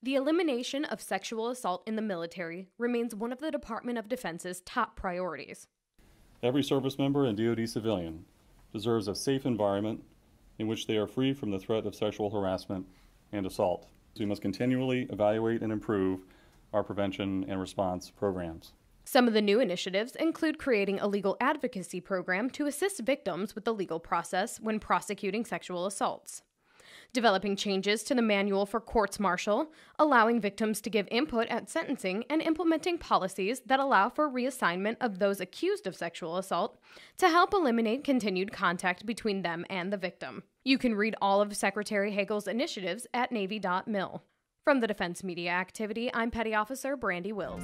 The elimination of sexual assault in the military remains one of the Department of Defense's top priorities. Every service member and DoD civilian deserves a safe environment in which they are free from the threat of sexual harassment and assault. We must continually evaluate and improve our prevention and response programs. Some of the new initiatives include creating a legal advocacy program to assist victims with the legal process when prosecuting sexual assaults developing changes to the manual for courts martial, allowing victims to give input at sentencing, and implementing policies that allow for reassignment of those accused of sexual assault to help eliminate continued contact between them and the victim. You can read all of Secretary Hagel's initiatives at Navy.mil. From the Defense Media Activity, I'm Petty Officer Brandy Wills.